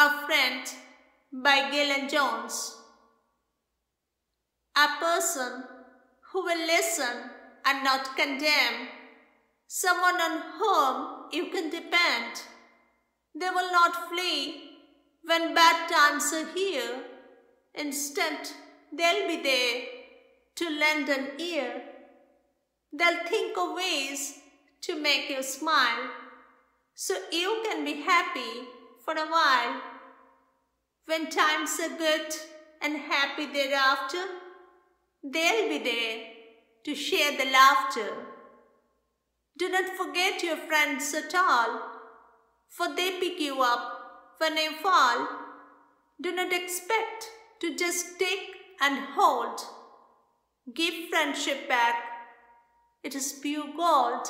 A Friend by Gillian Jones. A person who will listen and not condemn, someone on whom you can depend. They will not flee when bad times are here. Instead, they'll be there to lend an ear. They'll think of ways to make you smile so you can be happy for a while. When times are good and happy thereafter, they'll be there to share the laughter. Do not forget your friends at all, for they pick you up when you fall. Do not expect to just take and hold. Give friendship back. It is pure gold.